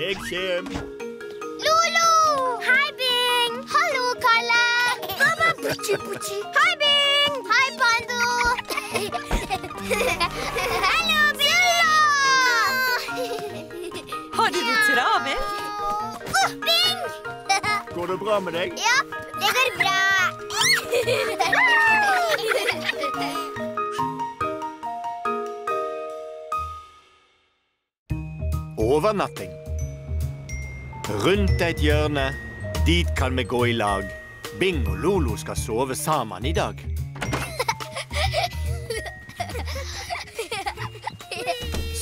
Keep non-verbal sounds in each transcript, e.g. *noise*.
Jeg kjem. Lolo! Hei, Bing! Hallo, Kalle! Mamma, buchi, buchi. Hei, Bing! Hei, Pando! Hallo, Bing. Har du det travelt? Oh, Bing! Går det bra med deg? Ja, det går bra. Overnatting. Rundt et hjørne. Dit kan vi gå i lag. Bing og Lolo skal sove sammen i dag.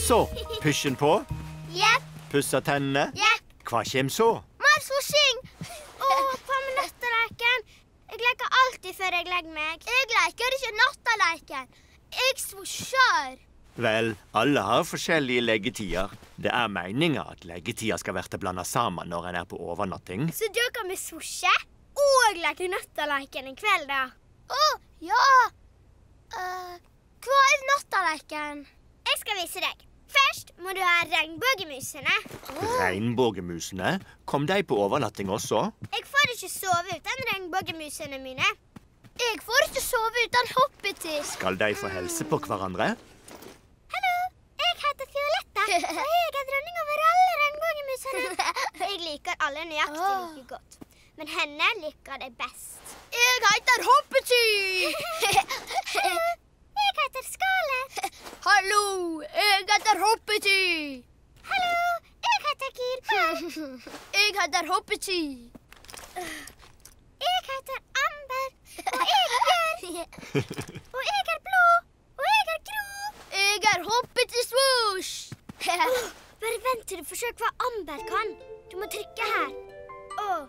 Så, pysjen på. Yep. Pussa tennene. Yep. Hva kommer så? Mer swooshing. Å, hva med nattaleken? Jeg leker alltid før jeg legger meg. Jeg leker ikke nattaleken. Jeg swosjer. Vel, alle har forskjellige leggetider. Det er meninga at leggetida skal bli blanda sammen når en er på overnatting. Så da kan vi swosje og leke nattaleken en kveld, da. Å, ja. Uh, hva er nattaleken? Jeg skal vise deg. Først må du ha regnbuemusene. Regnbuemusene, kom de på overnatting også? Jeg får ikke sove uten regnbuemusene mine. Jeg får ikke sove uten hoppeti. Skal de få helse på hverandre? Hallo, jeg heter Fioletta. Og jeg er dronning over alle regnbuemusene. *laughs* Jeg liker alle nøyaktig like godt. Men henne liker jeg best. Jeg heter Hoppety. *laughs* jeg heter Skale. Hallo, jeg heter Hoppety. Hallo, jeg heter Kirpe. *laughs* jeg heter Hoppety. Jeg heter Amber. Og jeg er Og jeg er blå. Og jeg er grå. Jeg er Hoppety Swoosh. Bare vent til du får se hva Amber kan. Du må trykke her. Åh.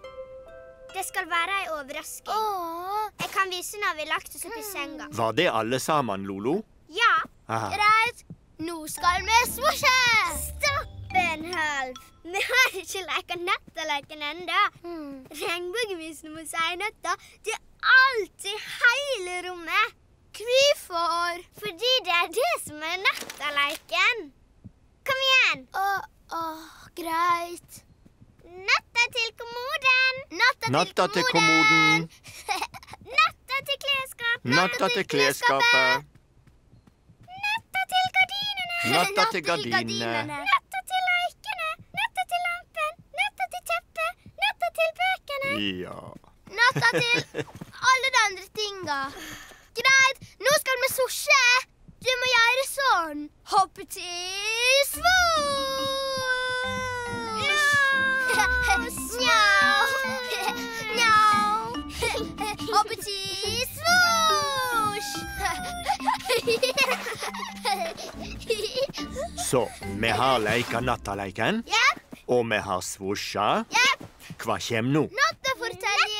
Det skal være ei overrasking. Jeg kan vise når vi har lagt oss opp i senga. Var det alle sammen, Lolo? Ja. Ah. Greit. Nå skal vi svosje! Stopp en halv. Vi har ikke leka nattaleken ennå. Regnbuemusene må si natta til alt i hele rommet. Hvorfor? Fordi det er det som er nattaleken. Kom igjen. greit. Natta til kommoden. Natta, Natta til kommoden, Natta til klesskapet. natta til klesskapet, Natta til gardinene. Natta til gardinene. Natta til leikene. Natta til lampen. Natta til teppet. Natta til bøkene. Ja. Natta til alle de andre tinga. Greit, nå skal vi susje. Du må gjøre sånn. Hoppe til svosj. Njau. Njau. Hoppe til svosj. Så, vi har leika nattaleiken, Jepp, og vi har svosja. jepp. Hva kommer nå? Nattafortelling.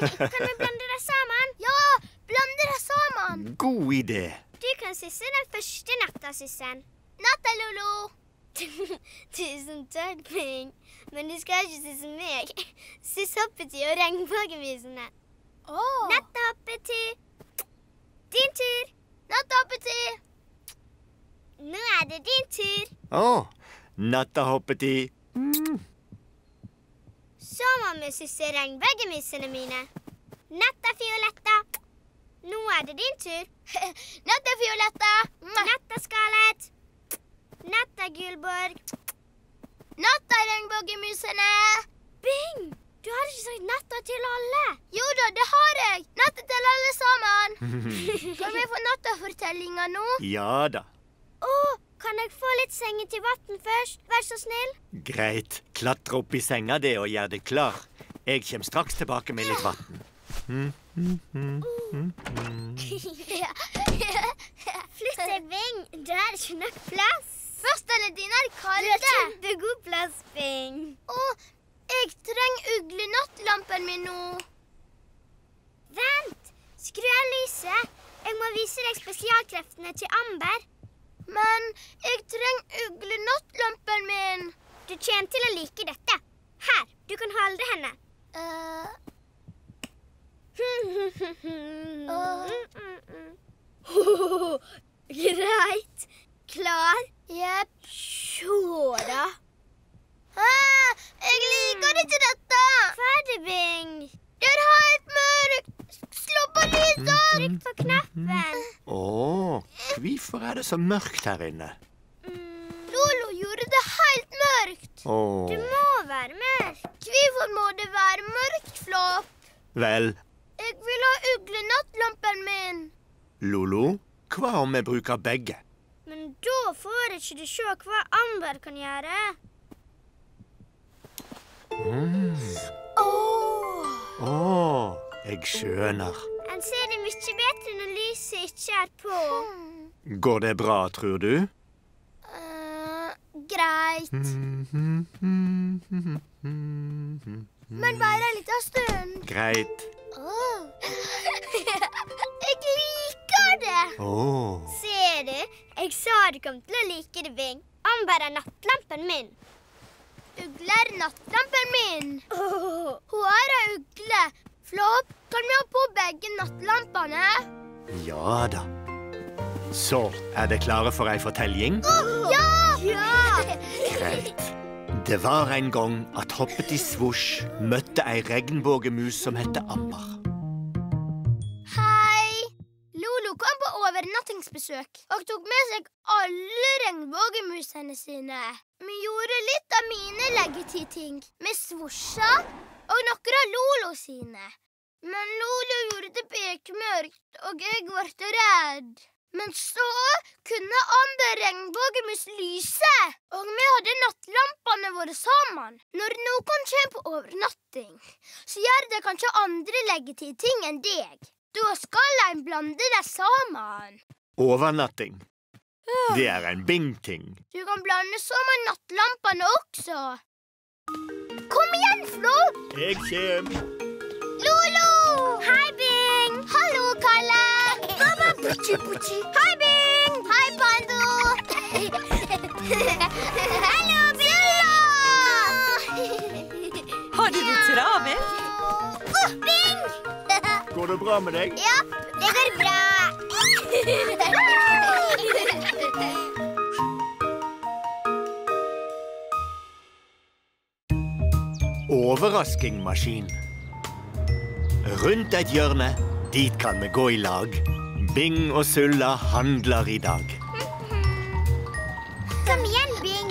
*laughs* Kan vi blande det sammen? Ja, blande det sammen. God idé. Du kan sisse den første natta, sissen. Natta, Lolo. *laughs* Tusen takk, Ping. Men du skal ikke sisse meg. Siss Hoppeti og regnbuemusene. Oh. Natta, Hoppeti. Din tur. Natta, Hoppeti. Nå er det din tur. Å, nattahoppetid. Så må vi susse regnbuemusene mine. Natta, Fioletta. Nå er det din tur. *laughs* Natta, Fioletta. Natta, Scarlett. Natta, Gulborg. Natta, regnbuemusene. Bing! Du har ikke sagt natta til alle. Jo da, det har jeg. Natta til alle sammen. *laughs* kan vi få nattafortellinga nå? Ja da. Å, kan jeg få litt senge til vann først? Vær så snill. Greit. Klatre opp i senga det og gjør deg klar. Jeg kommer straks tilbake med litt vann. Flytt deg, Bing. Det er ikke nok plass. Føttene dine er kalde. Du har kjempegod plass, Bing. Å, jeg trenger uglenattlampen min nå. Vent. Skru av lyset. Jeg må vise deg spesialkreftene til Amber. Men jeg trenger uglenattlampen min. Du kommer til å like dette. Her, du kan holde henne. Greit. Klar? Jepp. Sjå, da. klarer ikke dette! Ferdig, Bing. Det er helt mørkt. Slå på lyset. Trykk på knappen. Å, hvorfor er det så mørkt her inne? Lolo gjorde det helt mørkt. Oh. Det må være mørkt. Hvorfor må det være mørkt, Flopp? vel, Jeg vil ha uglenattlampen min. Lolo, hva om vi bruker begge? Men da får ikke du se hva Amber kan gjøre. Åh. oh. jeg skjønner. En ser det mye bedre når lyset ikke er på. Går det bra, tror du? Uh, greit. Men bare en liten stund. Greit. *laughs* jeg liker det. Oh. Ser du? Jeg sa du kom til å like det, Bing. Amber er nattlampen min. Ugle er nattlampen min. Hun er ei ugle. Flopp, kan vi ha på begge nattlampene? ja da. Så, er det klare for ei fortelling? Ja! ja! Greit. Det var en gang at Hoppet i svosj møtte ei regnbuemus som hette Ammer. Hei! Lolo kom på overnattingsbesøk og tok med seg alle regnbuemusene sine. Vi gjorde litt av mine leggetidting med svosja og noen av Lolo sine. Men Lolo gjorde det bekmørkt, og jeg ble redd. Men så kunne Amber regnbuemus lyse, og vi hadde nattlampene våre sammen. Når noen kommer på overnatting, så gjør det kanskje andre leggetidting enn deg. Da skal en blande det sammen. Overnatting. Det er en bing-ting. Du kan blande sammen nattlampene også. Kom igjen, Flo! Jeg kjem. Lolo! Hei, Bing! Hallo, Kalle! Buchi. Hei, Bing! Hei, Pando! Hallo, Bing! Har du det travelt? Oh, Bing! Går det bra med deg? Ja, det går bra. Overraskingmaskin. Rundt et hjørne, dit kan vi gå i lag. Bing og Sulla handler i dag. Kom igjen, Bing.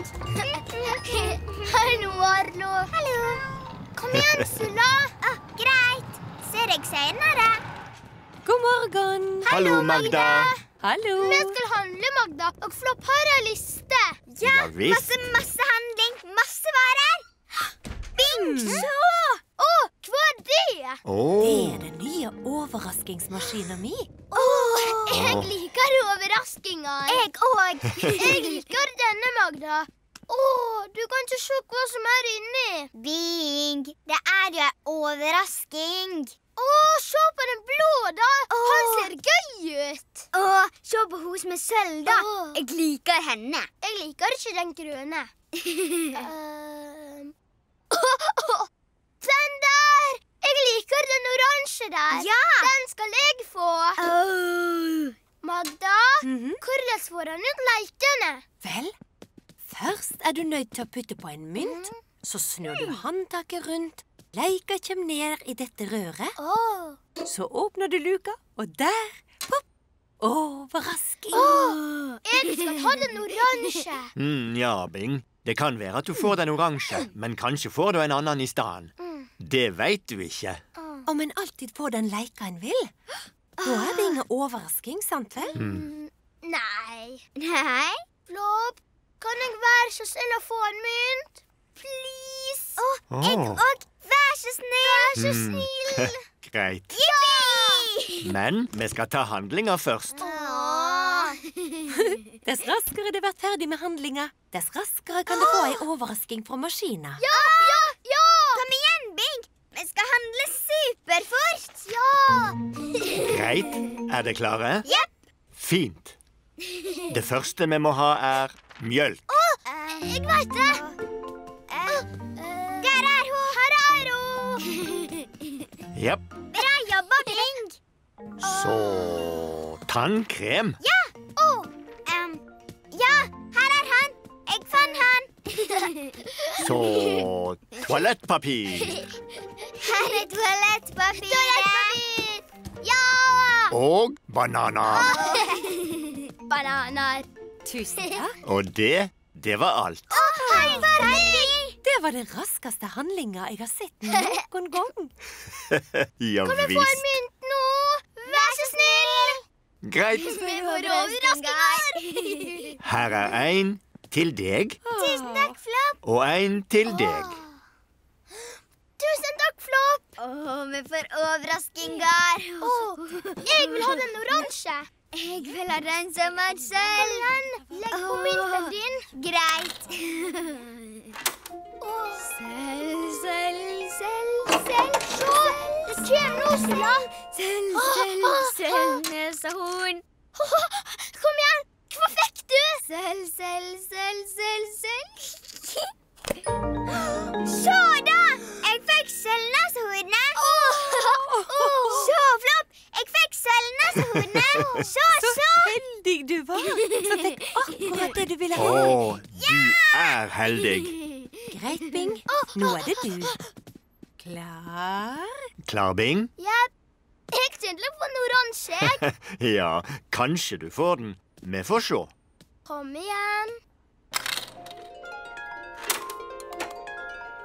Hallo, Arlo. Hallo. Kom igjen, Sulla. Oh, greit. Ser deg senere. God morgen. Hallo, Magda. Hallo. Vi skal handle, Magda, og Flopp har ei liste. Ja visst. masse handling. Masse varer. Bing, så! Å, hva er det? Det er den nye overraskingsmaskinen min. Åh, jeg liker overraskinger. Jeg òg. jeg liker denne, Magda. Oh, du kan ikke se hva som er inni. Bing, det er jo en overrasking. Å, se på den blå, da. Han ser gøy ut. Å, se på hun som er sølv, da. Jeg liker henne. Jeg liker ikke den grønne. *laughs* *laughs* um... Den der! Jeg liker den oransje der. Ja! Den skal jeg få. Magda, Mhm. hvordan får han ut lekene? Vel, først er du nødt til å putte på en mynt. Så snur du håndtaket rundt. Leika kommer ned i dette røret. Oh. Så åpner du luka, og der pop, overrasking. Jeg skal ha den oransje. mm, ja, Bing. Det kan være at du får den oransje, men kanskje får du en annen i stedet. Det veit du ikke. Om en alltid får den leika en vil, da er det ingen overrasking, sant vel? Nei. Nei? Flopp, kan jeg være så snill å få en mynt? Please. Å, jeg òg. Vær så snill. Vær så snill. *laughs* Greit. Jippi! Men vi skal ta handlinga først. *laughs* Dess raskere det blir ferdig med handlinga, dess raskere kan du få ei overrasking fra maskina. Ja! Vi skal handle superfort. Ja. Greit. Er dere klare? Jepp. Fint. Det første vi må ha, er mjølk. Jeg vet det. Der er hun. Her er hun. Jepp. Bra jobba, Bing. Så tannkrem. Ja. Å, em, ja, her er han. Jeg fant han. Så Toalettpapir. Toalettpapir. Toalettpapir! Ja! Og bananer. *laughs* Bananer. Tusen takk. Og det, det var alt. Hei, Barbie! Det var den raskeste handlinga jeg har sett noen *laughs* gang. *laughs* Ja Få en mynt nå. Vær så snill. Greit. Vi. Her er en til deg, Tusen takk, Flopp. og en til deg. Tusen takk, Flopp. Å, vi får Åh, jeg vil ha den oransje. Jeg vil ha den som meg selv. Kom legg på mynten din. Greit. Selv, selv, selv, selv. Se, det kommer noe, Silla. Selv, selv, selv, nesehorn. Kom igjen. Hva fikk du? Selv, selv, selv, selv, selv. Se da! Fikk Oh. Så Flopp! Jeg fikk sølvnesehornet. Se, Så Så heldig du var som fikk akkurat det du ville Å, ha. du er heldig. Greit, Bing. Nå er det du. Klar? Klar, Bing? Ja. Jeg tydelig på en oransje. jeg. *laughs* Ja, kanskje du får den. Vi får se. Kom igjen.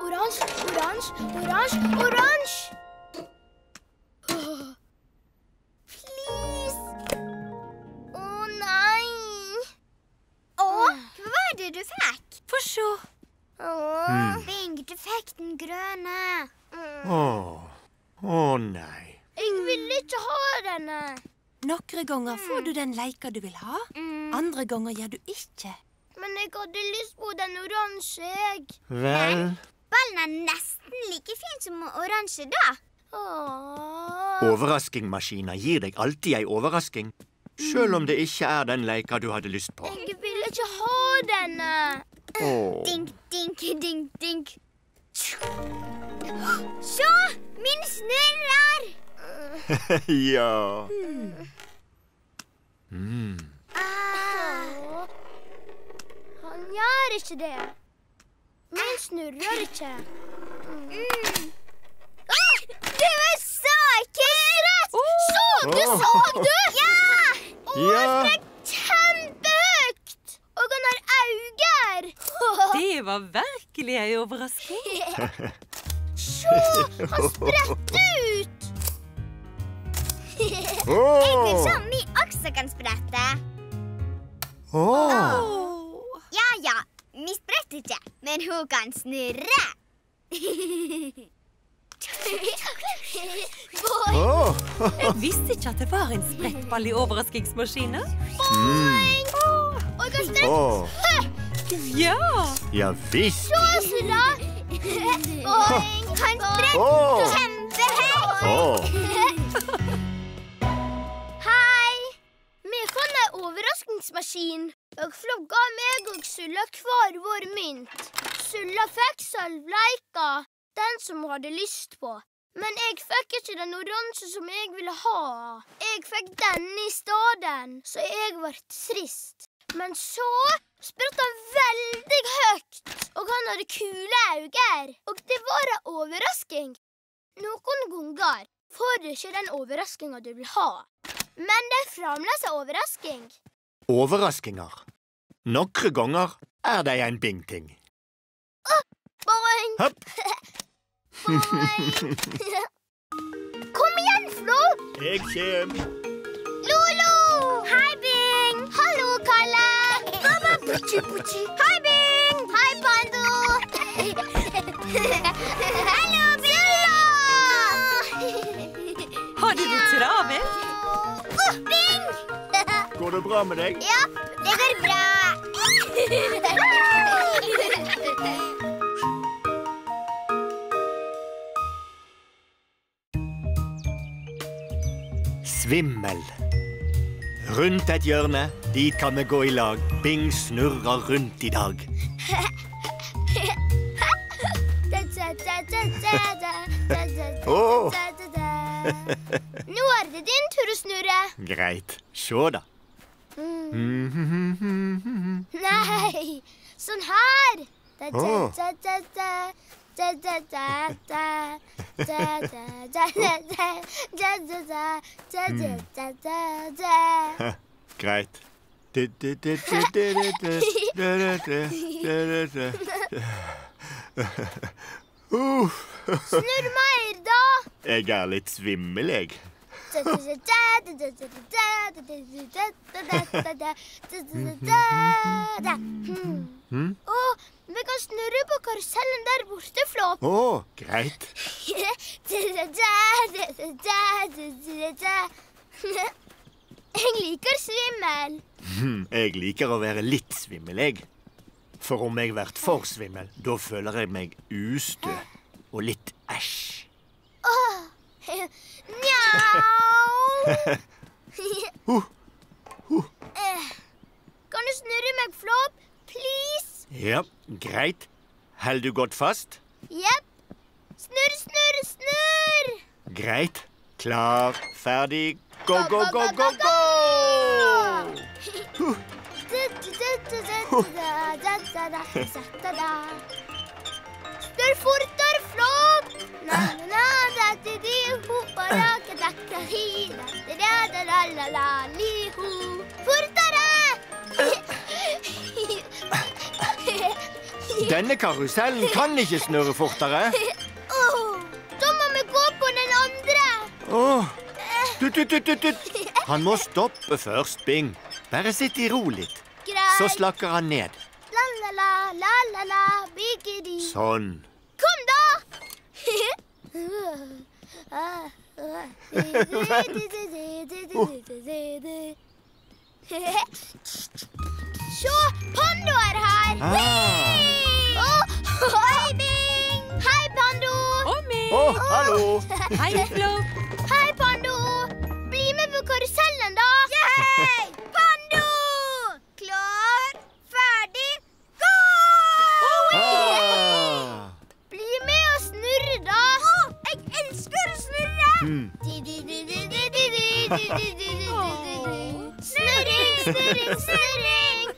Oransje, oransje, oransje, oransje. Åh. Please. Å nei. Å, hva var det du fikk? Få se. Å, Bing, du fikk den grønne. Å, oh. nei. Jeg vil ikke ha denne. Noen ganger får du den leika du vil ha. Mm. Andre ganger gjør du ikke. Men jeg hadde lyst på den oransje, jeg. Vel, Ballen er nesten like fin som oransje, da. Åh. overraskingmaskiner gir deg alltid ei overrasking. Sjøl om det ikke er den leika du hadde lyst på. Jeg vil ikke ha denne. Åh. Dink, dink, dink, dink. Se! Min snurrer! *laughs* ja. Ah. Han gjør ikke det. Min snurrer ikke. Mm. Ah, Du er så ekkelt! Så du, så du? Ja! Og Ja. kjempehøyt! Og han har øyne. *laughs* Det var virkelig ei overrasking. Se, *laughs* han spretter ut. Jeg vil Å, se om vi også kan sprette. å. Ja, ja. Vi spretter ikke, men hun kan snurre. Boing, Oh. Jeg visste ikke at det var en sprettball i overraskingsmaskina. boing. Og jeg har sprette Oh. Ja! ja visst. så Sulla. Boing. Han spretter Å. kjempehøyt. Overraskningsmaskin. Og Flopp meg og Sulla hver vår mynt. Sulla fikk sølvleika, den som hun hadde lyst på. Men jeg fikk ikke den oransje som jeg ville ha. Jeg fikk denne i stedet, så jeg ble trist. Men så spratt han veldig høyt, og han hadde kule øyne. Og det var en overrasking. Noen ganger får du ikke den overraskinga du vil ha. Men det er fremdeles en overrasking. Overraskinger. Noen ganger er de en bing-ting. Boing! Hopp. *laughs* Boing! *laughs* Kom igjen, Flo! Jeg kjem. Lolo! Hei, Bing! Hallo, Kalle! Baba, buchi, buchi. Hei, Bing! Hei, Pando! *laughs* Går det bra med deg? Ja, det går bra. Svimmel. Rundt et hjørne, dit kan vi gå i lag. Bing snurrer rundt i dag. Nå er det din tur å snurre. Greit. Sjå, da. Nei, sånn her. Greit. Snurr mer, da. Jeg er litt svimmel, jeg. Mm. Oh, vi kan snurre på karusellen der borte, Flå. Å, oh, greit. Jeg liker svimmel. Hmm, jeg liker å være litt svimmel, jeg. For om jeg blir for svimmel, da føler jeg meg ustø og litt æsj. Oh. Njau. Huh. *laughs* Eh, Kan du snurre meg, Flopp? Please? Ja, greit. Held du godt fast? Jepp. Snurr, snurr, snurr. Greit. Klar, ferdig, go, go, go, go, gå! Snurr *laughs* *laughs* Fortere, fortere! Denne karusellen kan ikke snurre fortere. Oh, da må vi gå på den andre. Han må stoppe først, Bing. Bare sitt i ro litt. Så slakker han ned. Sånn. Se, Pando er her. Ah. Å, Hei, Bing. Hei, Pando. Og meg. Oh, hallo! Hei, Flo. Hei, Pando. Bli med på karusellen, da. Snurring, snurring, snurring.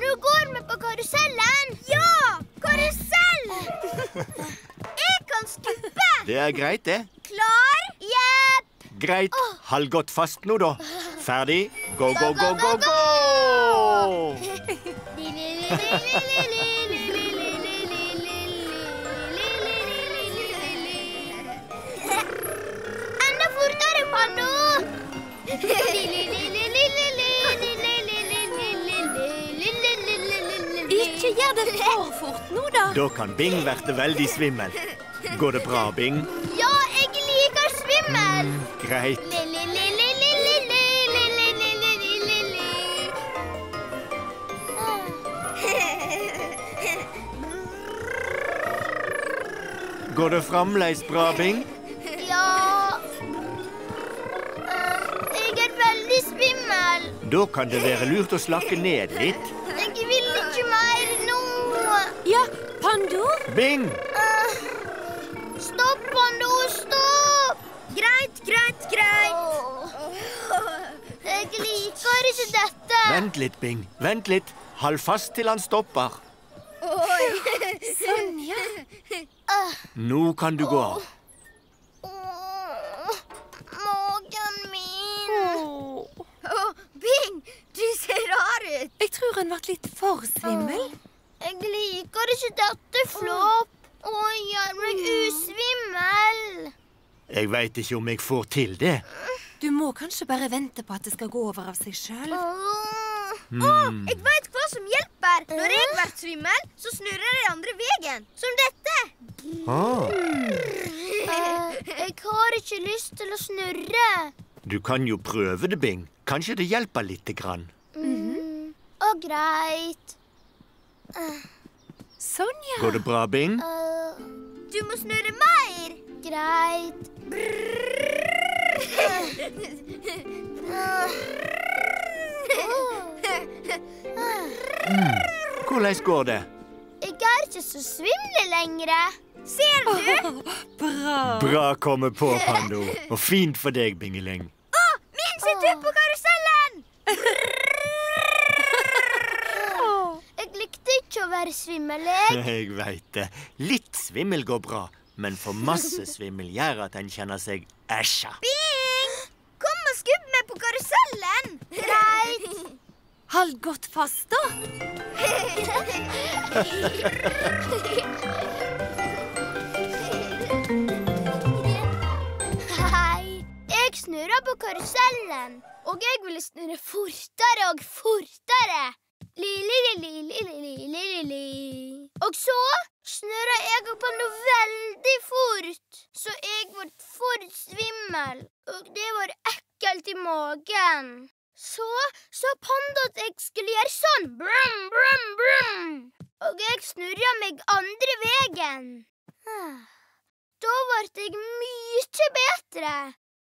Nå går vi på karusellen. Ja, karusell. Jeg kan stupe. Det er greit, det. Klar? Jepp. Greit. Hold godt fast nå, da. Ferdig. Gå, gå, gå, gå, gå! Ikke gjør det for fort nå, da. Da kan Bing verte veldig svimmel. Går det bra, Bing? Ja, jeg liker svimmel! Greit. Går det fremdeles bra, Bing? Da kan det være lurt å slakke ned litt. Jeg vil ikke mer nå. Ja, Pando. Bing! Uh, Stopp, Pando, stopp! Greit, greit, greit. Jeg liker ikke dette. Vent litt, Bing. Vent litt. Hold fast til han stopper. Sånn, ja. Nå kan du gå. Åh, Magen min. Åh. Bing, du ser rar ut. Jeg tror han ble litt for svimmel. Jeg liker ikke dette, Flopp. Å, gjør meg usvimmel. Jeg veit ikke om jeg får til det. Du må kanskje bare vente på at det skal gå over av seg sjøl. Hmm. jeg vet hva som hjelper. Når jeg blir svimmel, så snurrer jeg andre veien. Som dette. Ah, jeg har ikke lyst til å snurre. du kan jo prøve det, Bing. Kanskje det hjelper lite grann. Å, greit. Sånn, ja. Går det bra, Bing? Uh, du må snurre mer. Greit. Hvordan går det? Jeg er ikke så svimmel lenger. Ser du? Bra. Bra komme på, Pando. Og fint for deg, Bingeling. Min sitter på karusellen! Være svimmel, *laughs* jeg. Jeg veit det. Litt svimmel går bra, men for masse *laughs* svimmel gjør at en kjenner seg æsja. Bing! Kom og skubb meg på karusellen. Greit. *laughs* Hold godt fast, da. Hei. Jeg snurra på karusellen, og jeg ville snurre fortere og fortere. Li-li-li-li-li-li-li-li. Og så snurra jeg opp noe veldig fort, så jeg ble for svimmel, og det var ekkelt i magen. Så sa Panda at jeg skulle gjøre sånn, brum, brum, brum. Og jeg snurra meg andre veien. Da ble jeg mye bedre.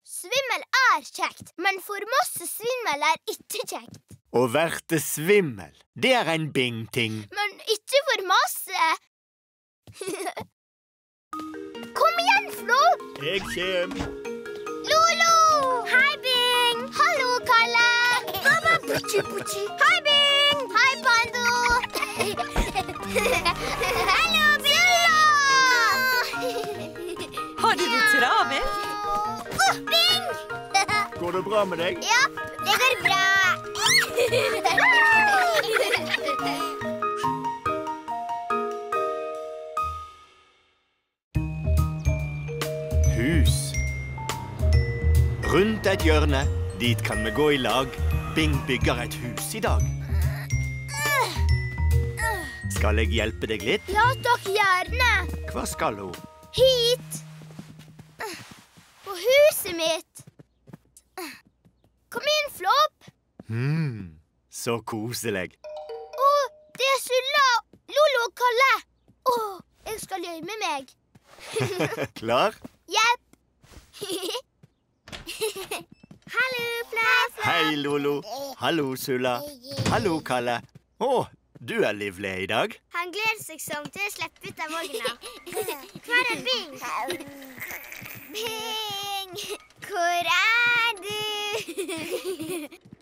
Svimmel er kjekt, men for masse svimmel er ikke kjekt. Å verte svimmel, det er en bing-ting. Men ikke for masse. *laughs* Kom igjen, Flo! Jeg kjem. Lolo! Hei, Bing! Hallo, Kalle! Baba, butchi, butchi. Hei, Bing! Hei, Pando! Hallo, Bing. Har du det travelt? Oh, Bing! Går det bra med deg? Ja, det går bra. Hus. Rundt et hjørne. Dit kan vi gå i lag. Bing bygger et hus i dag. Skal jeg hjelpe deg litt? Ja takk, gjerne. Hva skal hun? Hit. På huset mitt. Kom inn, Hmm, så koselig. Å, det er Sulla, Lolo og Kalle. Å, jeg skal gjemme meg. *laughs* *laughs* Klar? Jepp. *laughs* Hallo, Flaff. Hei, Lolo. Hallo, Sulla. Hallo, Kalle. Å, du er livlig i dag. Han gleder seg sånn til å slippe ut av vogna. Hvor er Bing? Bing, hvor er du?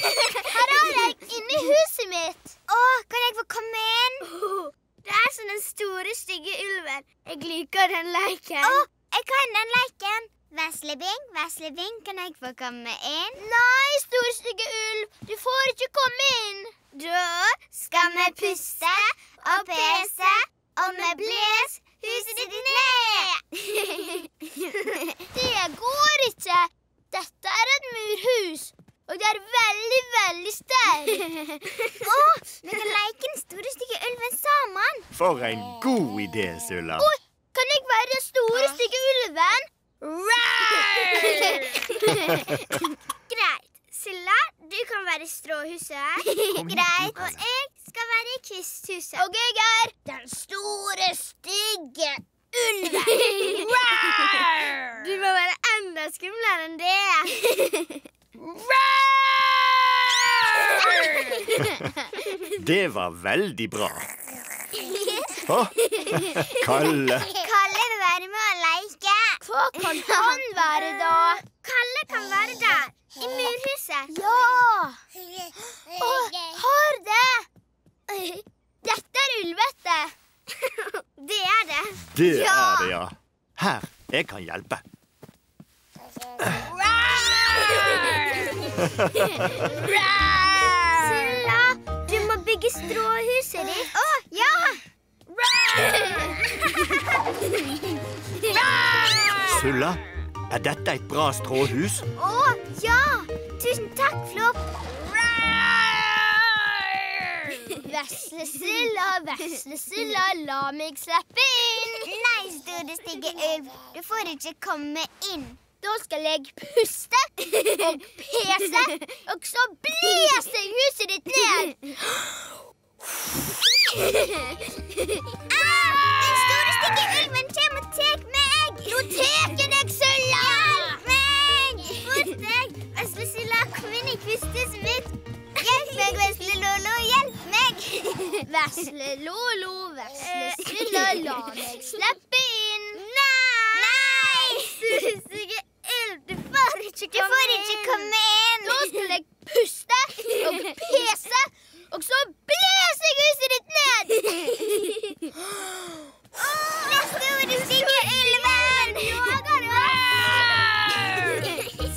Her er jeg inni huset mitt. Å, kan jeg få komme inn? *laughs* Det er som den store, stygge ulven. Jeg liker den leken. Å, jeg kan den leken. Veslebing, Veslebing, kan jeg få komme inn? Nei, store, stygge ulv. Du får ikke komme inn. Da skal vi puste og pese, og vi bles huset ditt ned. *laughs* det går ikke. Dette er et murhus, og det er veldig, veldig sterkt. *laughs* Å, vi kan leke den store, stygge ulven sammen. For en god idé, Sulla. Oi, kan jeg være den store, stygge ulven? *laughs* Greit. Silla, du kan være stråhuset. Greit. Og jeg skal være kvisthuset. Og jeg er den store, stygge ulven. du må være enda skumlere enn det. Det var veldig bra. Å, Kalle. Kalle vil være med og leke. Hva kan han være, da? Kalle kan være der. I murhuset. Ja! Å, har det! Dette er ulvete. Det er det. Det Ja. er det, ja. Her, jeg kan hjelpe. Silla, *laughs* Sulla, er dette et bra stråhus? Å, ja! Tusen takk, Flopp. *laughs* Veslesilla, veslesilla, la meg slippe inn. Nei, store, stygge ulv. Du får ikke komme inn. Da skal jeg puste og pese, og så blåser huset ditt ned. ah, den store, stygge ulven kommer og tar jeg deg, Sulla. Hjelp meg! Vesle Silla, kom inn i kvisthuset mitt. Hjelp meg, Vesle Lolo. Hjelp meg. Vesle Lolo, Vesle Silla, la meg slippe inn. Nei! Nei! Store, stygge ulv, du får ikke komme inn. Du får ikke komme inn. Nå skal jeg puste og pese, og så blåser jeg huset ditt ned. *laughs* Neste ord stygge ulven!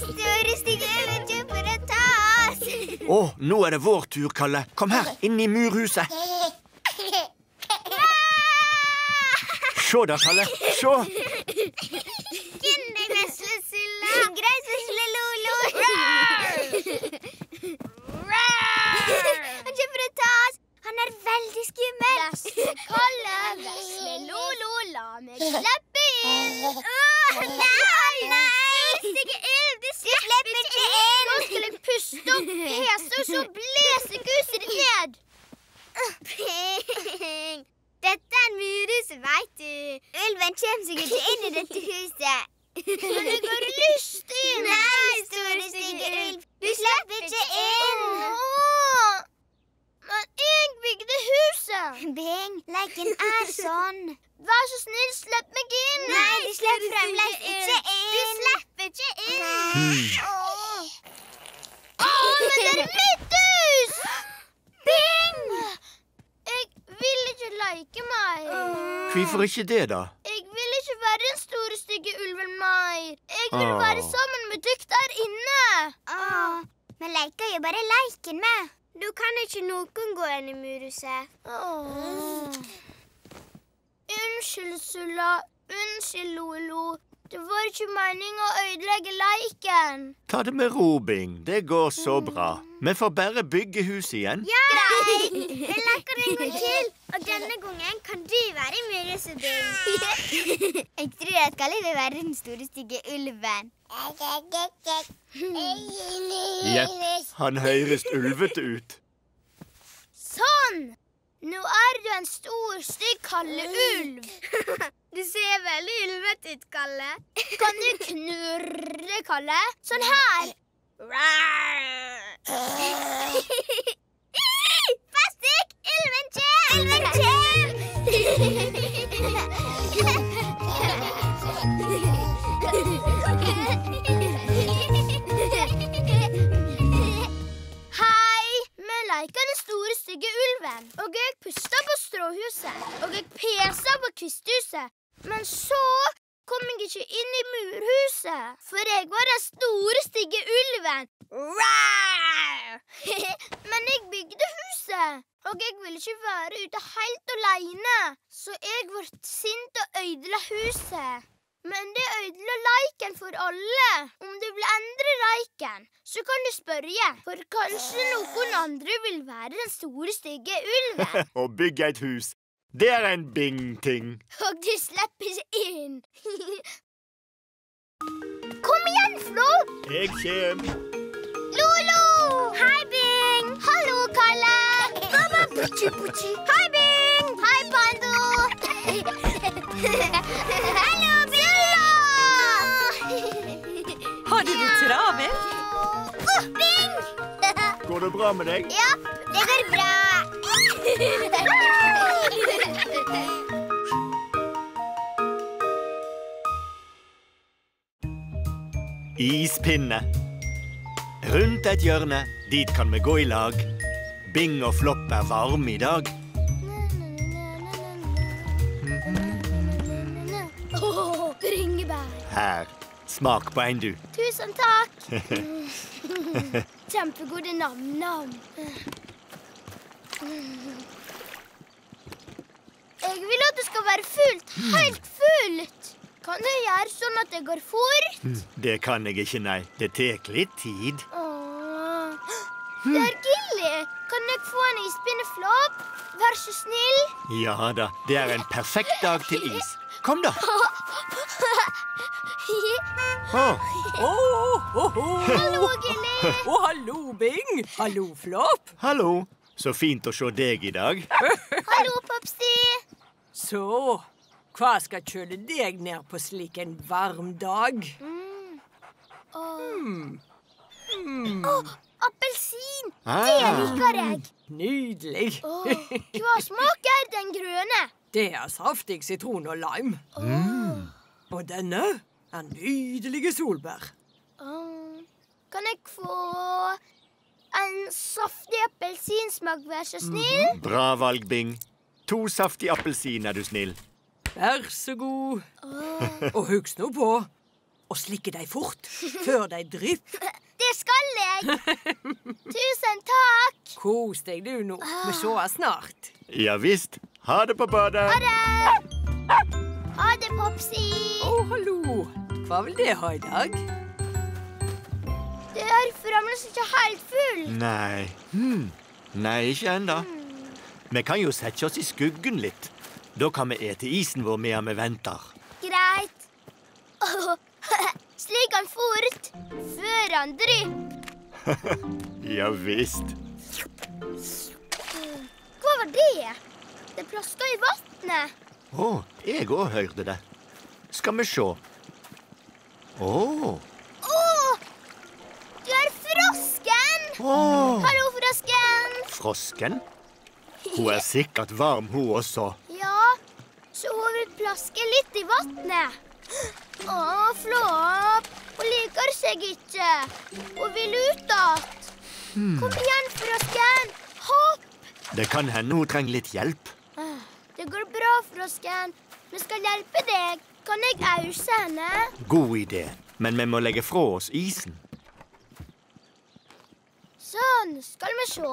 Store, stygge ulven kjemper å ta oss. Å, nå er det vår tur, Kalle. Kom her, inn i murhuset. Se da, Kalle. Se. Kindergresslesilla. Lolo Han kjøper å ta oss. Han er veldig skummel. Kalle. La meg slippe inn. Nei, nei. stikke ulv, du slipper ikke inn. Nå skal jeg puste opp pese, og så blåser guset ditt ned. Ping. Dette er en murhuset, veit du. Ulven kommer sikkert ikke inn i dette huset. Men jeg har lyst inn. Nei, store, stygge ulv. Du slipper ikke inn. Men jeg bygde huset. *laughs* Bing, leken er sånn. *laughs* Vær så snill, slipp meg inn. Nei, du slipper fremdeles ikke inn. Du slipper ikke inn. Åh. Åh, men det er mitt hus! *gasps* Bing! Jeg vil ikke leke meg. Hvorfor ikke det, da? Jeg vil ikke være den store, stygge ulven mer. Jeg vil Åh. være sammen med dere der inne. Vi leker jo bare leiken med. Du kan ikke noen gå inn i murhuset. Unnskyld, Sulla. Unnskyld, Lolo. Det var ikke meningen å ødelegge leiken. Ta det med ro, Bing. Det går så bra. Vi får bare bygge huset igjen. Ja! Greit. Vi leker en gang til. Og denne gangen kan du være i murhuset, Bing. Jeg tror at Kalle vil være den store, stygge ulven. Jepp, han høres ulvete ut. Sånn! Nå er du en stor, stygg Kalle Ulv. Du ser veldig ulvete ut, Kalle. *laughs* Kan du knurre, Kalle? Sånn her. Deg! Ulven kjem! Ulven kjem! Hei! Vi leker den store, stygge ulven. Og jeg puster på stråhuset. Og jeg peser på kvisthuset. Men så kom jeg ikke inn i murhuset, for jeg var den store, stygge ulven. *laughs* Men jeg bygde huset, og jeg ville ikke være ute helt alene. Så jeg ble sint og ødela huset. Men det ødela leiken for alle. Om du vil endre leiken, så kan du spørre. For kanskje noen andre vil være den store, stygge ulven. *laughs* Å bygge et hus, det er en Bing-ting. Og du slipper ikke inn. *laughs* Kom igjen, Flo! Jeg kjem. Lolo! Hei, Bing! Hallo, Kalle! Baba, butchi, butchi. Hei, Bing! Hei, Pando! *laughs* Hallo, Bing! *laughs* Har du det travelt? Oh, Bing! Går det bra med deg? Ja, det går bra. Ispinne. Rundt et hjørne, dit kan vi gå i lag. Bing og Flopp er varme i dag. Åh, bringebær. Her, smak på en, du. Tusen takk. *laughs* Kjempegode nam-nam. Jeg vil at det skal være fullt. Helt fullt. Kan du gjøre sånn at det går fort? Det kan jeg ikke, nei. Det tar litt tid. Åh. Det er Gilly. Kan jeg få en isbindeflopp? Vær så snill. Ja da, det er en perfekt dag til is. Kom, da. Oh. Oh, oh. Hallo, Gilly. Å, hallo, Bing. Hallo, Flopp. hallo. Så fint å se deg i dag. Hallo, Popsi. Så, hva skal kjøle deg ned på slik en varm dag? Åh, appelsin. Det Ah, liker jeg. Nydelig. Oh, hva smaker den grønne? Det er saftig sitron og lime. Og denne er nydelige solbær. Åh, kan jeg få en saftig appelsinsmak, vær så snill? bra valg, Bing. To saftige appelsiner, er du snill. Vær så god. Og husk nå på å slikke deg fort før de drypper. *laughs* Det skal jeg. Tusen takk. Kos deg du nå. Vi sees snart. Ja visst. Ha det på badet. Ha det. Ha det, Popsi. Å, hallo. Hva vil det ha i dag? Det er fremdeles ikke helt full. Nei. Hm. Nei, ikke ennå. Vi kan jo sette oss i skuggen litt. Da kan vi ete isen vår mens vi venter. Greit. *laughs* Slik han fort. Før han drypp. *laughs* Ja visst. Hva var det? Det plaska i vannet. Å, jeg òg hørte det. Skal vi se. Å. Å! Du er Å. Hallo, frosken. Frosken? Hun er sikkert varm, hun også. Ja, så hun vil plaske litt i vannet. Å, Flåp. Hun liker seg ikke. Hun vil ut igjen. Kom igjen, frosken. Hopp. Det kan hende hun trenger litt hjelp. Det går bra, frosken. Vi skal hjelpe deg. Kan jeg ause henne? God idé. Men vi må legge fra oss isen. Sånn, skal vi se.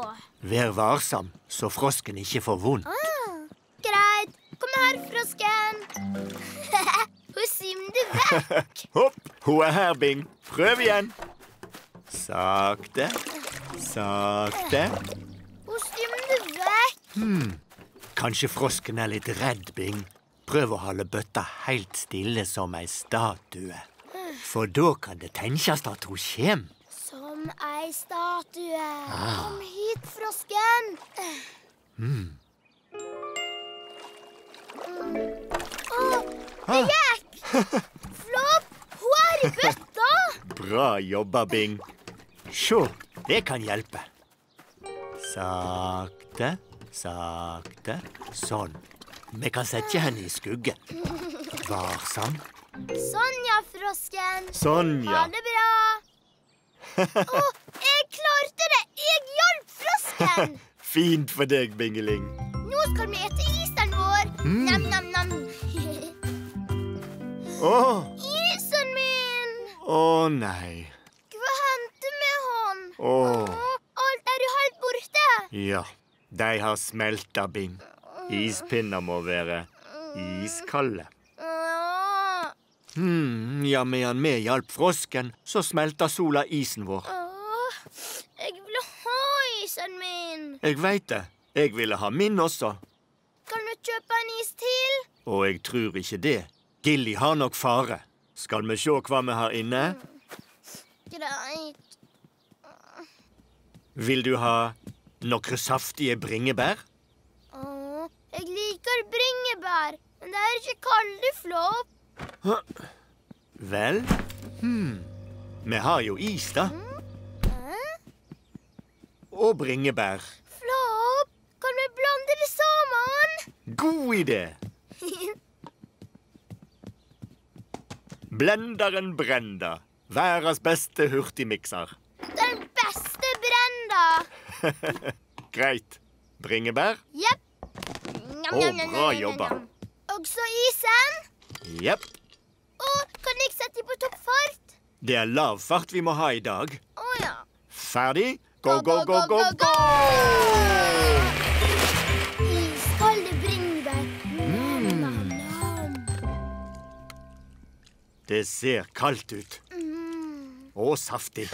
Vær varsom, så frosken ikke får vondt. Ah, greit. Kom her, frosken. Hun svimte vekk. Hopp! Hun er her, Bing. Prøv igjen. Sakte. Sakte. Hun svimte vekk. Kanskje frosken er litt redd, Bing. Prøv å holde bøtta helt stille som ei statue. For da kan det tenkes at hun kjem. Som ei statue. Kom hit, frosken. Mm. Å, det gikk! *laughs* Flopp, hun er i bøtta. Bra jobba, Bing. Sjå, det kan hjelpe. Sakte, sakte. Sånn. Vi kan sette henne i skugge. Varsom. Sånn, ja, frosken. Sånn, Ha det bra. *laughs* Å, jeg klarte det! Jeg hjalp frosken. *laughs* Fint for deg, Bingeling. Nå skal vi ete isen vår. Nam-nam-nam. oh. isen min! å nei. Hva hendte med han? Oh. oh Alt er jo helt borte. ja. De har smelta, Bing. Ispinner må være iskalde. Hmm, ja, medan vi hjalp frosken, så smelta sola isen vår. åh, jeg vil ha isen min. Jeg veit det. Jeg ville ha min også. Kan du kjøpe en is til? Og jeg tror ikke det. Gilly har nok fare. Skal vi se hva vi har inne? Greit. Vil du ha noen saftige bringebær? Åh, jeg liker bringebær, men det er ikke kalde flopp. Vel hmm. Vi har jo is, da. Og bringebær. Flopp, kan vi blande det sammen? God idé! Blenderen Brenda. Verdens beste hurtigmikser. Den beste Brenda. *laughs* Greit. Bringebær? Jepp. Og bra jobba. Også isen. Jepp. Og kan jeg sette på topp fart? Det er lav fart vi må ha i dag. Å ja. Ferdig? Gå, gå, gå, gå, gå! Iskalde bringebær. Nam-nam-nam. Det ser kaldt ut. Mm. Og saftig.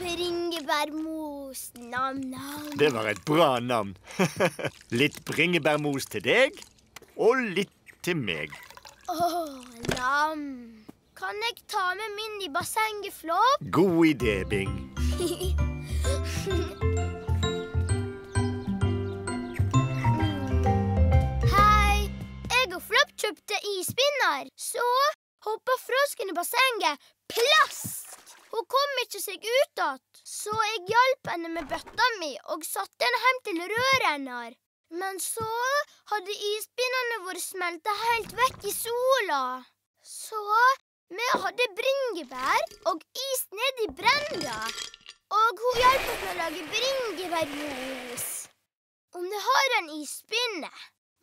Bringebærmos. Nam-nam. Det var et bra navn. *laughs* litt bringebærmos til deg, og litt til meg. Åh, lam. Kan jeg ta med min i bassenget, Flåp? God idé, Bing. *laughs* Hei. Jeg og Flopp kjøpte ispinner. Så hoppa frosken i bassenget. Plask! Hun kom ikke seg ut igjen. Så jeg hjalp henne med bøtta mi og satte henne hjem til røret hennes. Men så hadde ispinnene våre smelta helt vekk i sola. Så vi hadde bringebær og is nedi Brenda. Og hun hjalp oss med å lage bringebærjus. Om du har en ispinne,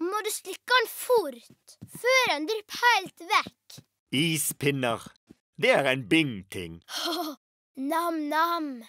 må du slikke den fort, før den drypper helt vekk. Ispinner. Det er en Bing-ting. *laughs* Nam-nam.